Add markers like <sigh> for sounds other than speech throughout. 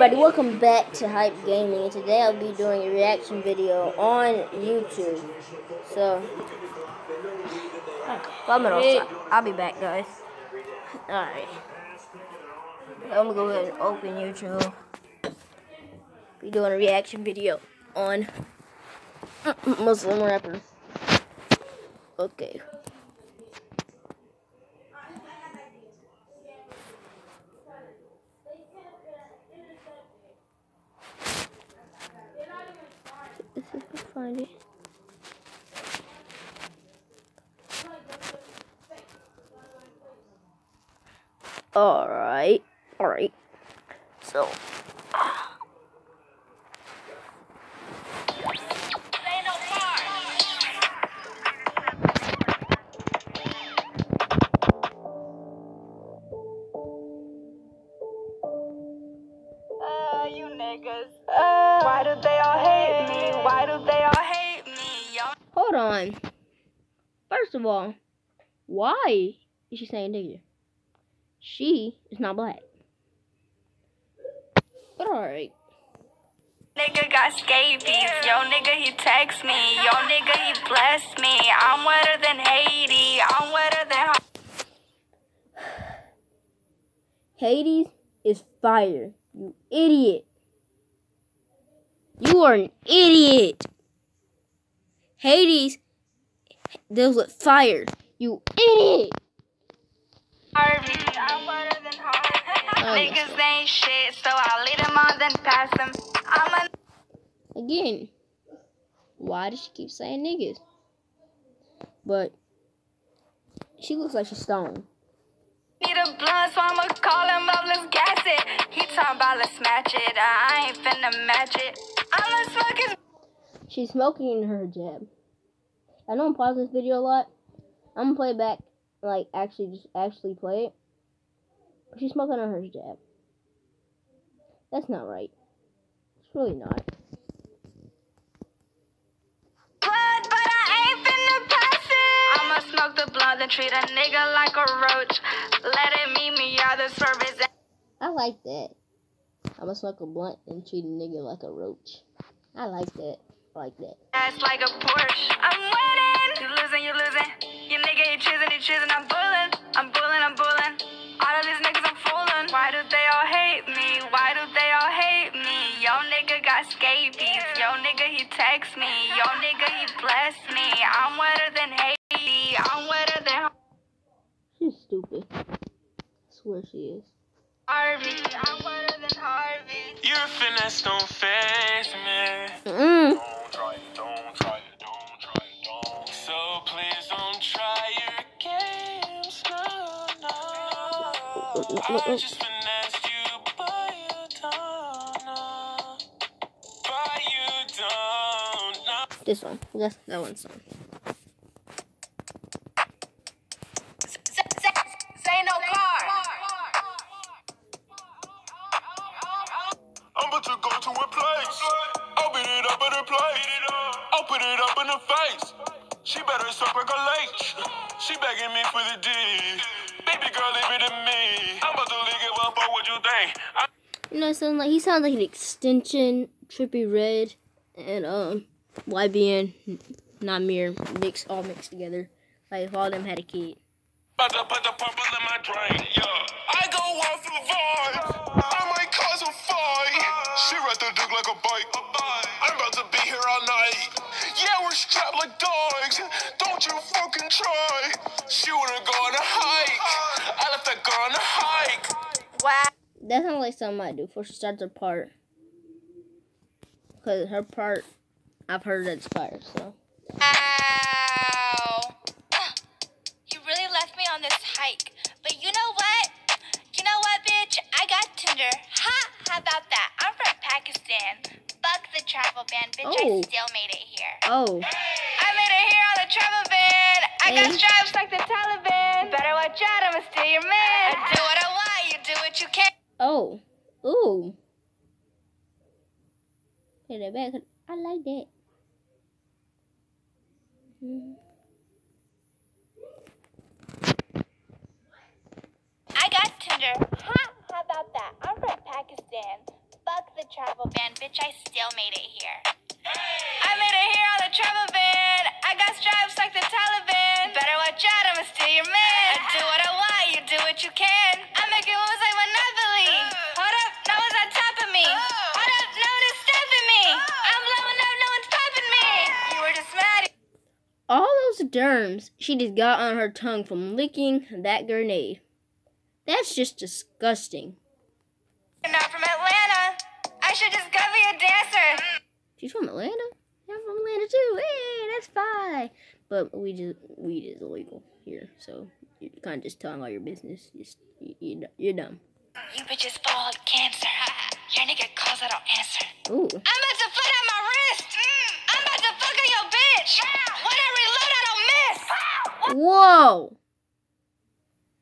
Everybody, welcome back to Hype Gaming, and today I'll be doing a reaction video on YouTube. So, I'm gonna, I'll be back, guys. <laughs> alright. I'm gonna go ahead and open YouTube. Be doing a reaction video on uh, uh, Muslim rapper. Okay. Let's see if I can find it. Alright, alright. So, Uh, you niggas. Why do they all hate me? Why do they all hate me? Y'all hold on. First of all, why is she saying nigga? She is not black. But alright. nigga got scabies. Yo nigga he text me. Yo nigga he bless me. I'm wetter than Haiti. I'm wetter than. Hades is fire. You idiot. You are an idiot. Hades deals with fire. You idiot. Harvey. Niggas ain't shit, so I lead them on then pass them. I'm a Again, why does she keep saying niggas? But she looks like she's stoned. need a blunt, so I'ma call him up. Let's gas it. He talking about let's match it. I ain't finna match it. I'ma smoke his She's smoking in her hijab. I know I'm pausing this video a lot. I'm gonna play it back, like actually just actually play it. She's smoking on her hijab. That's not right. It's really not. blood, but I ain't finna pass it. I'ma smoke the blunt and treat a nigga like a roach. Let it meet me out the service. I like that. I'm gonna smoke a blunt and treat a nigga like a roach. I like that. I like that. Ass like a Porsche. I'm winning. You losing, you losing. You nigga, you choosing, you choosing. I'm. I'm I'm. All of these niggas. Why do they all hate me? Why do they all hate me? Yo nigga got scabies. Yo nigga he text me. Yo nigga he bless me. I'm wetter than Haiti. I'm wetter than She's stupid. I swear she is. Harvey. I'm wetter than Harvey. Your finesse don't phase me. In her place. I'll put it up in her face. She better suck like a leech. She begging me for the D. Baby girl, leave it to me. I'm about to leak it up, but what you think? I You know, sound like he sounds like an extension, Trippie Redd, and um, YBN, Not Nahmir mixed all mixed together. Like if all of them had a kid. about to put the purple in my drink, yeah. I go off the vibe. I might cause a fight. She ride the dick like a bike. I'm about to be here all night. Yeah, we're strapped like dogs. Don't you fucking try. She wanna go on a hike. I left that girl on a hike. Wow. That sounds like something I do before she starts her part. Cause her part, I've heard that's fire. So Ow. Ugh. You really left me on this hike. But you know what? You know what, bitch? I got Tinder. Ha! How about that? I'm from Pakistan. Fuck the travel ban, bitch. Oh. I still made it here. oh, I made it here on the travel ban. I got stripes like the Taliban. Better watch out, I'ma steal your man. I do what I want, you do what you can. Oh, ooh. Hit it back. I like that. Mhm. I got Tinder. Ha! How about that? I'm from Pakistan. Fuck the travel ban, bitch. I still made it here. <gasps> I made it here on the travel ban. Germs she just got on her tongue from licking that grenade. That's just disgusting. You're not from Atlanta. I should just go be a dancer. She's from Atlanta. I'm from Atlanta too. Hey, that's fine. But we just weed is illegal here, so you're kind of just telling all your business. Just you, you, you're dumb. You bitches fall of cancer. Your nigga calls, I don't answer. Ooh. I'm about to foot out my wrist. I'm about to fuck on your bitch. When I reload, I don't miss. Whoa!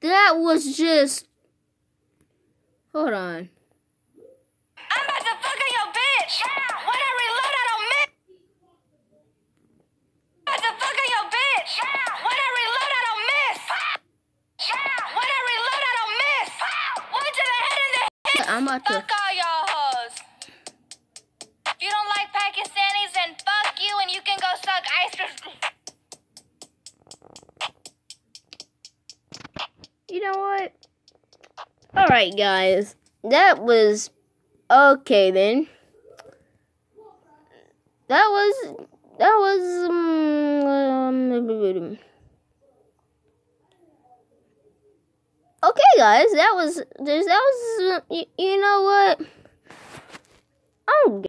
That was just. Hold on. I'm about to fuck on your bitch. When I reload, I don't miss. I'm about to fuck on your bitch. When I reload, I don't miss. When I reload, I don't miss. One to the head and the hip. I'm about to. Fuck all y'all You know what? Alright, guys. That was. Okay, then. That was. That was. Um, okay, guys. That was. That was. You, you know what? I'm